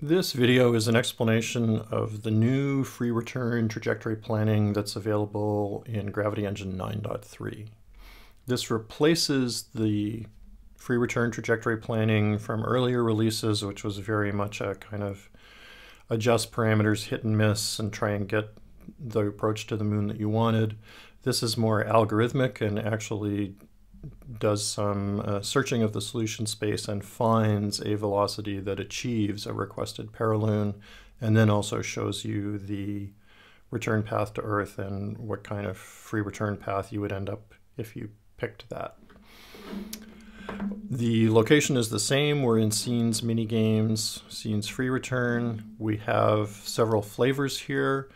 This video is an explanation of the new free return trajectory planning that's available in Gravity Engine 9.3. This replaces the free return trajectory planning from earlier releases, which was very much a kind of adjust parameters, hit and miss, and try and get the approach to the moon that you wanted. This is more algorithmic and actually does some uh, searching of the solution space and finds a velocity that achieves a requested perilune, and then also shows you the return path to Earth and what kind of free return path you would end up if you picked that. The location is the same. We're in Scenes mini games, Scenes free return. We have several flavors here.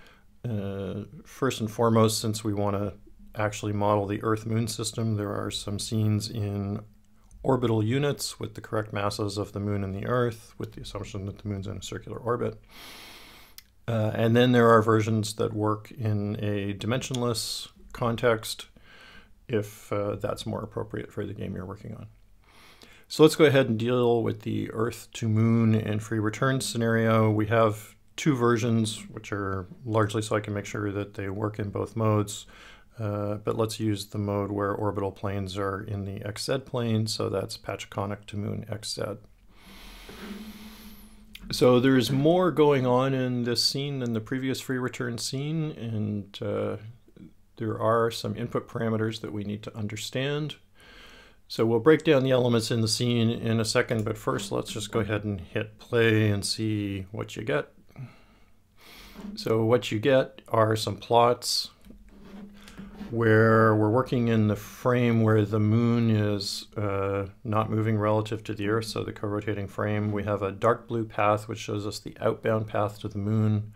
Uh, first and foremost, since we want to actually model the Earth Moon system, there are some scenes in orbital units with the correct masses of the Moon and the Earth, with the assumption that the Moon's in a circular orbit. Uh, and then there are versions that work in a dimensionless context if uh, that's more appropriate for the game you're working on. So let's go ahead and deal with the Earth to Moon and free return scenario. We have two versions, which are largely so I can make sure that they work in both modes. Uh, but let's use the mode where orbital planes are in the XZ plane, so that's patched conic to Moon XZ. So there's more going on in this scene than the previous free return scene, and uh, there are some input parameters that we need to understand. So we'll break down the elements in the scene in a second, but first let's just go ahead and hit play and see what you get. So what you get are some plots where we're working in the frame where the moon is uh, not moving relative to the Earth, so the co-rotating frame. We have a dark blue path, which shows us the outbound path to the moon,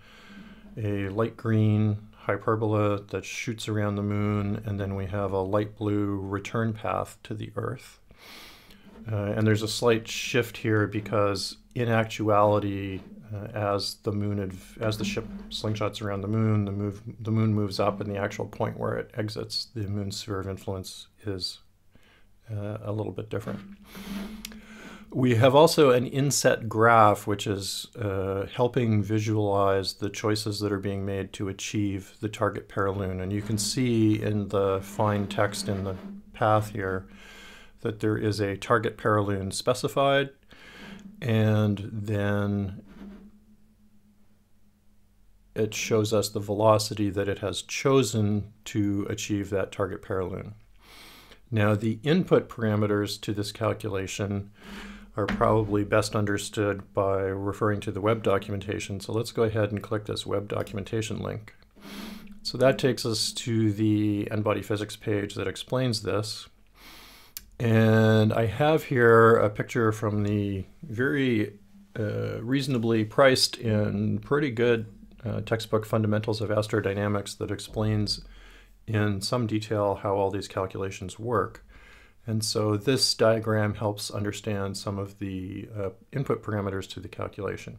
a light green hyperbola that shoots around the moon, and then we have a light blue return path to the Earth. Uh, and there's a slight shift here because in actuality, uh, as the moon as the ship slingshots around the moon, the move the moon moves up, and the actual point where it exits the moon's sphere of influence is uh, a little bit different. We have also an inset graph, which is uh, helping visualize the choices that are being made to achieve the target perilune. And you can see in the fine text in the path here that there is a target perilune specified, and then it shows us the velocity that it has chosen to achieve that target perilune. Now the input parameters to this calculation are probably best understood by referring to the web documentation. So let's go ahead and click this web documentation link. So that takes us to the n-body physics page that explains this. And I have here a picture from the very uh, reasonably priced and pretty good uh, textbook Fundamentals of Astrodynamics that explains in some detail how all these calculations work. And so this diagram helps understand some of the uh, input parameters to the calculation.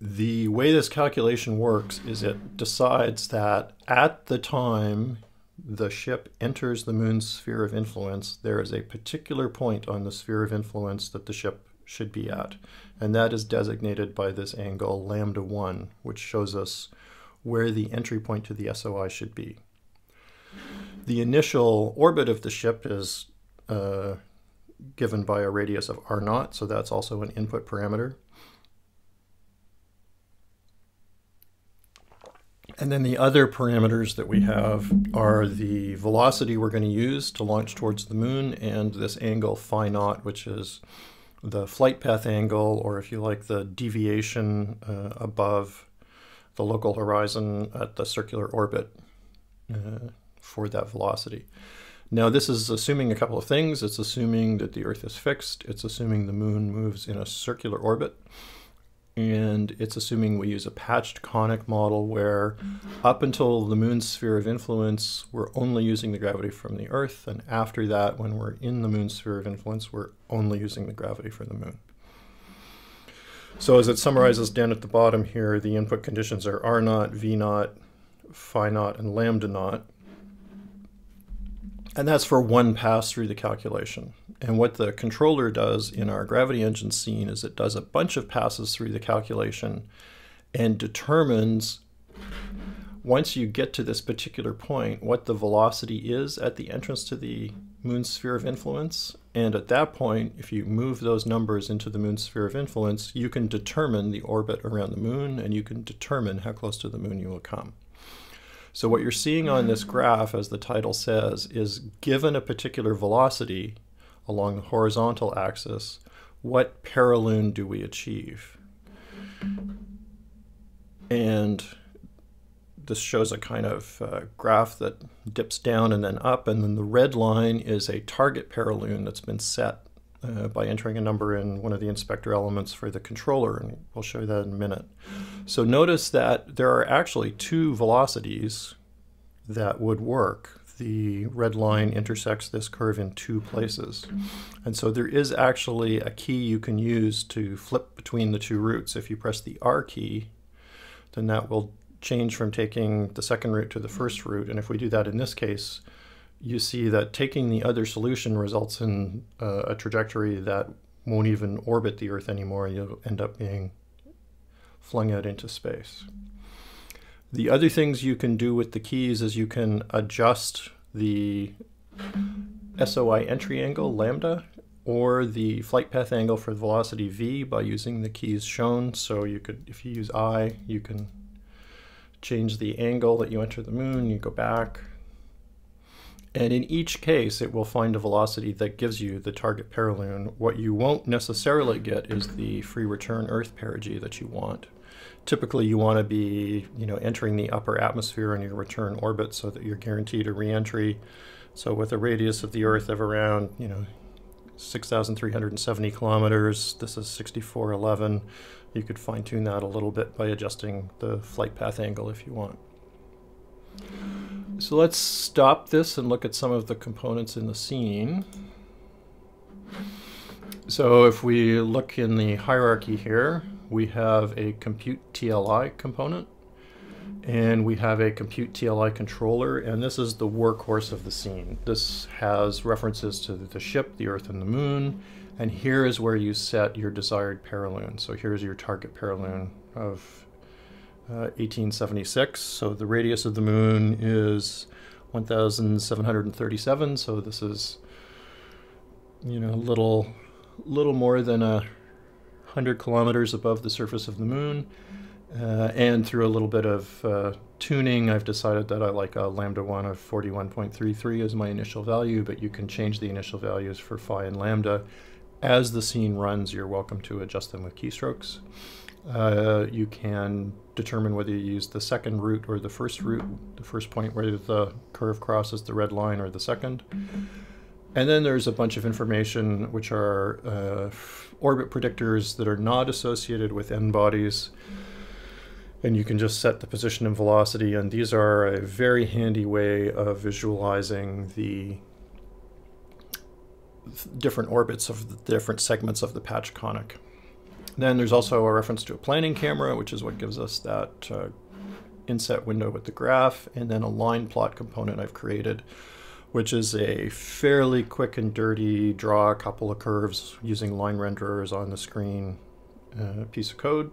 The way this calculation works is it decides that at the time the ship enters the moon's sphere of influence, there is a particular point on the sphere of influence that the ship should be at. And that is designated by this angle lambda 1, which shows us where the entry point to the SOI should be. The initial orbit of the ship is uh, given by a radius of r naught, so that's also an input parameter. And then the other parameters that we have are the velocity we're going to use to launch towards the moon and this angle phi naught, which is the flight path angle, or if you like, the deviation uh, above the local horizon at the circular orbit uh, for that velocity. Now, this is assuming a couple of things. It's assuming that the Earth is fixed. It's assuming the moon moves in a circular orbit and it's assuming we use a patched conic model where mm-hmm. up until the moon's sphere of influence, we're only using the gravity from the Earth, and after that, when we're in the moon's sphere of influence, we're only using the gravity from the moon. So as it summarizes down at the bottom here, the input conditions are R naught, V naught, phi naught, and lambda naught. And that's for one pass through the calculation. And what the controller does in our gravity engine scene is it does a bunch of passes through the calculation and determines once you get to this particular point what the velocity is at the entrance to the moon's sphere of influence. And at that point, if you move those numbers into the moon's sphere of influence, you can determine the orbit around the moon and you can determine how close to the moon you will come. So what you're seeing on this graph, as the title says, is given a particular velocity along the horizontal axis, what perilune do we achieve? And this shows a kind of uh, graph that dips down and then up, and then the red line is a target perilune that's been set uh, by entering a number in one of the inspector elements for the controller, and we'll show that in a minute. So notice that there are actually two velocities that would work. The red line intersects this curve in two places. And so there is actually a key you can use to flip between the two routes. If you press the R key, then that will change from taking the second route to the first route. And if we do that in this case, you see that taking the other solution results in uh, a trajectory that won't even orbit the Earth anymore. You'll end up being flung out into space. The other things you can do with the keys is you can adjust the SOI entry angle, lambda, or the flight path angle for the velocity v by using the keys shown. So you could, if you use I, you can change the angle that you enter the moon, you go back, and in each case, it will find a velocity that gives you the target perilune. What you won't necessarily get is the free return Earth perigee that you want. Typically, you want to be, you know, entering the upper atmosphere in your return orbit so that you're guaranteed a reentry. So with a radius of the Earth of around, you know, 6,370 kilometers, this is 6411. You could fine tune that a little bit by adjusting the flight path angle if you want. So let's stop this and look at some of the components in the scene. So if we look in the hierarchy here, we have a compute TLI component and we have a compute TLI controller and this is the workhorse of the scene. This has references to the ship, the Earth and the Moon and here is where you set your desired perilune. So here's your target perilune of uh, 1876. So the radius of the moon is 1,737. So this is, you know, a little, little more than a hundred kilometers above the surface of the moon. Uh, and through a little bit of uh, tuning, I've decided that I like a lambda 1 of 41.33 as my initial value, but you can change the initial values for phi and lambda. As the scene runs, you're welcome to adjust them with keystrokes. Uh, you can determine whether you use the second root or the first root, the first point where the curve crosses the red line or the second. And then there's a bunch of information which are uh, orbit predictors that are not associated with n bodies. And you can just set the position and velocity, and these are a very handy way of visualizing the different orbits of the different segments of the patch conic. Then there's also a reference to a planning camera, which is what gives us that uh, inset window with the graph, and then a line plot component I've created, which is a fairly quick and dirty draw a couple of curves using line renderers on the screen uh, piece of code.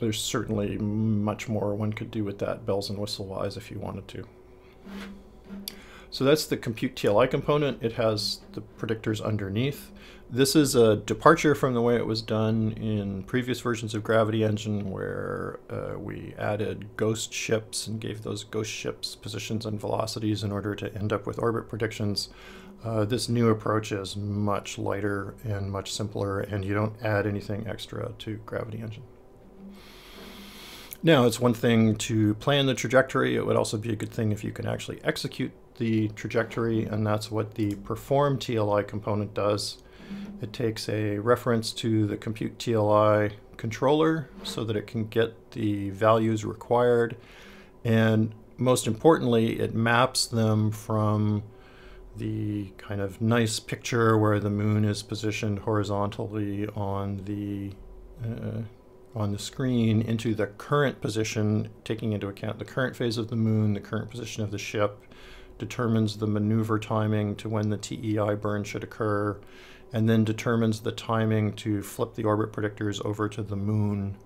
There's certainly much more one could do with that bells and whistle wise if you wanted to. So that's the compute TLI component. It has the predictors underneath. This is a departure from the way it was done in previous versions of Gravity Engine where uh, we added ghost ships and gave those ghost ships positions and velocities in order to end up with orbit predictions. Uh, this new approach is much lighter and much simpler and you don't add anything extra to Gravity Engine. Now, it's one thing to plan the trajectory. It would also be a good thing if you can actually execute the trajectory, and that's what the perform TLI component does. It takes a reference to the compute TLI controller so that it can get the values required. And most importantly, it maps them from the kind of nice picture where the moon is positioned horizontally on the uh, on the screen into the current position, taking into account the current phase of the moon, the current position of the ship, determines the maneuver timing to when the TEI burn should occur, and then determines the timing to flip the orbit predictors over to the moon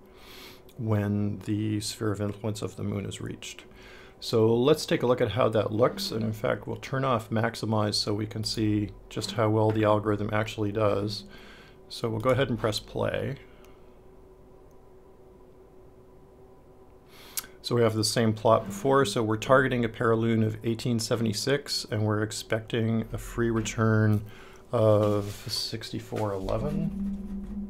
when the sphere of influence of the moon is reached. So let's take a look at how that looks. And in fact, we'll turn off maximize so we can see just how well the algorithm actually does. So we'll go ahead and press play. So we have the same plot before. So we're targeting a perilune of 1876 and we're expecting a free return of 6411.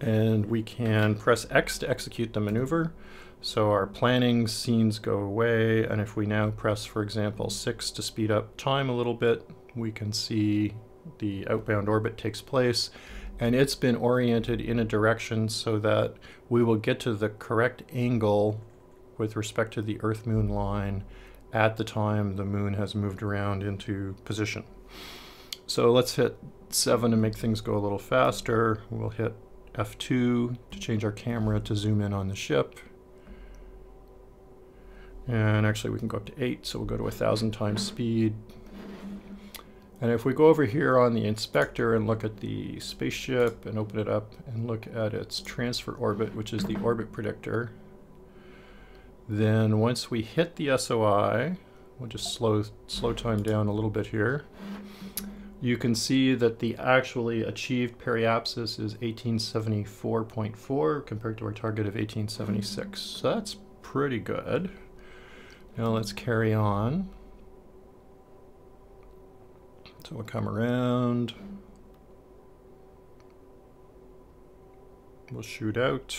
And we can press X to execute the maneuver. So our planning scenes go away, and if we now press, for example, 6 to speed up time a little bit, we can see the outbound orbit takes place, and it's been oriented in a direction so that we will get to the correct angle with respect to the Earth-Moon line at the time the moon has moved around into position. So let's hit 7 to make things go a little faster. We'll hit F2 to change our camera to zoom in on the ship. And actually we can go up to 8, so we'll go to 1,000 times speed. And if we go over here on the inspector and look at the spaceship and open it up and look at its transfer orbit, which is the orbit predictor, then once we hit the SOI, we'll just slow, slow time down a little bit here, you can see that the actually achieved periapsis is 1874.4 compared to our target of 1876. So that's pretty good. Now let's carry on. So we'll come around. We'll shoot out.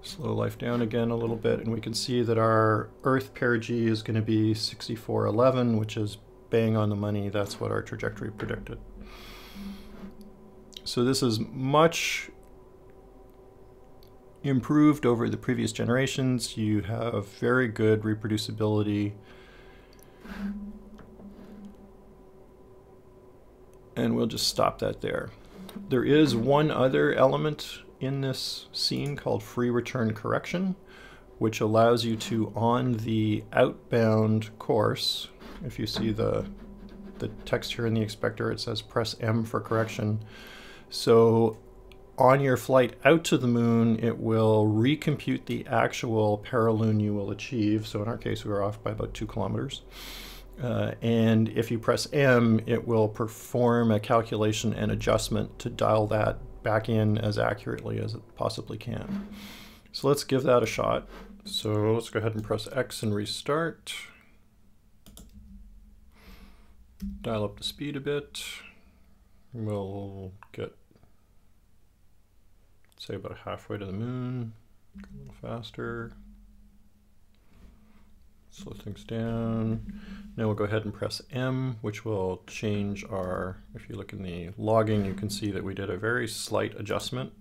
Slow life down again a little bit, and we can see that our Earth perigee is going to be 6411, which is bang on the money. That's what our trajectory predicted. So this is much improved over the previous generations. You have very good reproducibility. And we'll just stop that there. There is one other element in this scene called free return correction, which allows you to, on the outbound course, if you see the, the text here in the inspector, it says press M for correction. So on your flight out to the moon, it will recompute the actual perilune you will achieve. So in our case, we were off by about two kilometers. Uh, and if you press M, it will perform a calculation and adjustment to dial that back in as accurately as it possibly can. So let's give that a shot. So let's go ahead and press X and restart. Dial up the speed a bit. We'll get say about halfway to the moon. A little faster. Slow things down. Now we'll go ahead and press M, which will change our, if you look in the logging, you can see that we did a very slight adjustment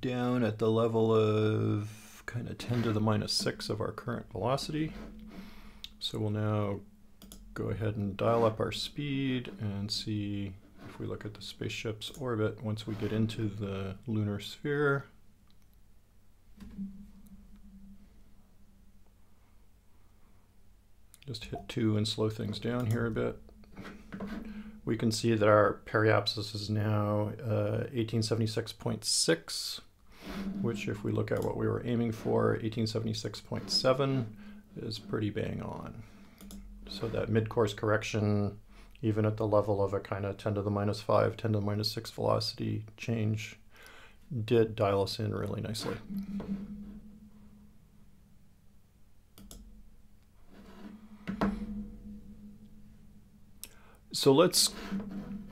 down at the level of kind of 10 to the minus 6 of our current velocity. So we'll now go ahead and dial up our speed and see if we look at the spaceship's orbit, once we get into the lunar sphere, just hit 2 and slow things down here a bit. We can see that our periapsis is now uh, 1876.6, which if we look at what we were aiming for, 1876.7 is pretty bang on. So that mid-course correction even at the level of a kind of 10 to the minus 5, 10 to the minus 6 velocity change, did dial us in really nicely. So let's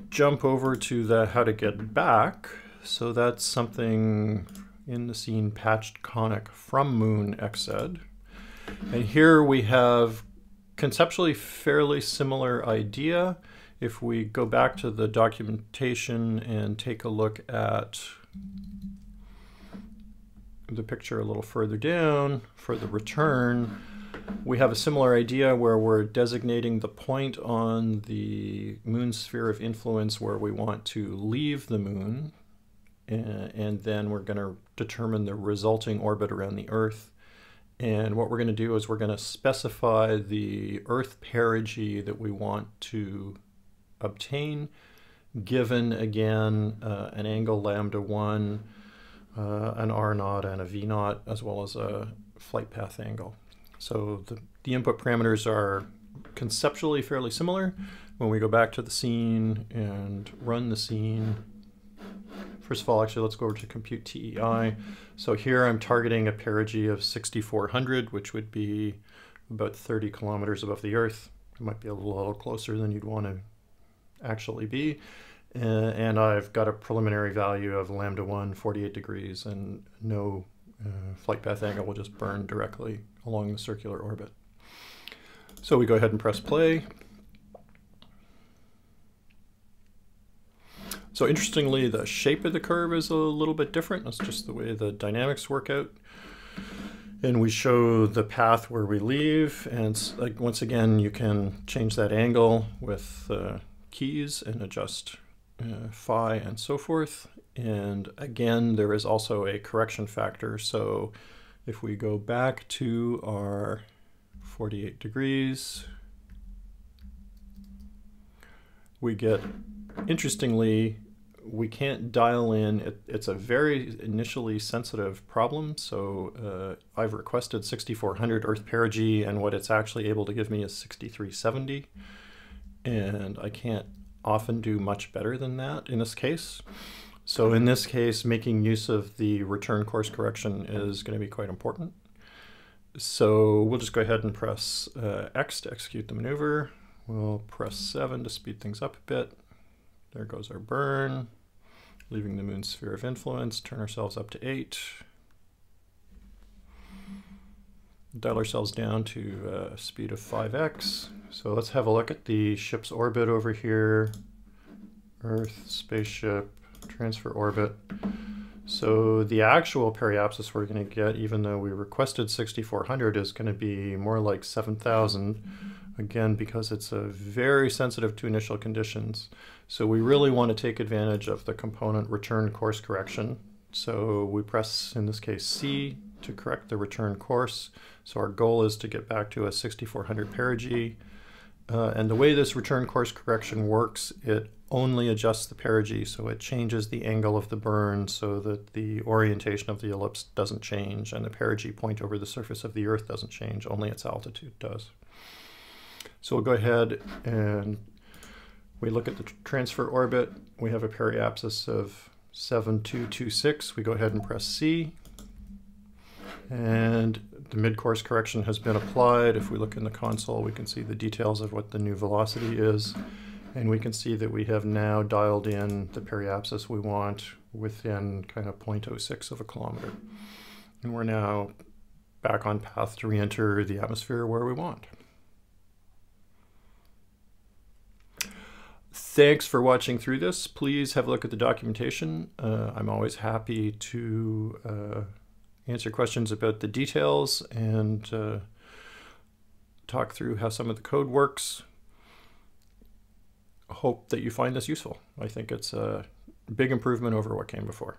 jump over to the how to get back. So that's something in the scene patched conic from Moon XZ. And here we have conceptually fairly similar idea. If we go back to the documentation and take a look at the picture a little further down for the return, we have a similar idea where we're designating the point on the moon sphere of influence where we want to leave the moon, and, then we're going to determine the resulting orbit around the Earth And what we're going to do is we're going to specify the earth perigee that we want to obtain, given again uh, an angle lambda 1, uh, an R naught, and a V naught, as well as a flight path angle. So the, the input parameters are conceptually fairly similar. When we go back to the scene and run the scene, first of all, actually, let's go over to compute TEI. So here I'm targeting a perigee of 6,400, which would be about 30 kilometers above the Earth. It might be a little closer than you'd want to actually be. Uh, and I've got a preliminary value of lambda 1, 48 degrees, and no uh, flight path angle will just burn directly along the circular orbit. So we go ahead and press play. So interestingly, the shape of the curve is a little bit different. That's just the way the dynamics work out. And we show the path where we leave. And like once again, you can change that angle with uh, keys and adjust uh, phi and so forth. And again, there is also a correction factor. So if we go back to our 48 degrees, we get, interestingly, we can't dial in, it, it's a very initially sensitive problem. So uh, I've requested 6400 Earth perigee and what it's actually able to give me is 6370. And I can't often do much better than that in this case. So in this case, making use of the return course correction is going to be quite important. So we'll just go ahead and press uh, X to execute the maneuver. We'll press 7 to speed things up a bit. There goes our burn. Leaving the moon's sphere of influence, turn ourselves up to 8. Dial ourselves down to a uh, speed of 5x. So let's have a look at the ship's orbit over here. Earth, spaceship, transfer orbit. So the actual periapsis we're going to get, even though we requested 6400, is going to be more like 7000. Again, because it's a very sensitive to initial conditions. So we really want to take advantage of the component return course correction. So we press, in this case, C to correct the return course. So our goal is to get back to a 6400 perigee. Uh, and the way this return course correction works, it only adjusts the perigee, so it changes the angle of the burn so that the orientation of the ellipse doesn't change and the perigee point over the surface of the Earth doesn't change, only its altitude does. So we'll go ahead and we look at the transfer orbit. We have a periapsis of 7226. We go ahead and press C. And the mid-course correction has been applied. If we look in the console, we can see the details of what the new velocity is. And we can see that we have now dialed in the periapsis we want within kind of 0.06 of a kilometer. And we're now back on path to re-enter the atmosphere where we want. Thanks for watching through this. Please have a look at the documentation. Uh, I'm always happy to uh, answer questions about the details and uh, talk through how some of the code works. Hope that you find this useful. I think it's a big improvement over what came before.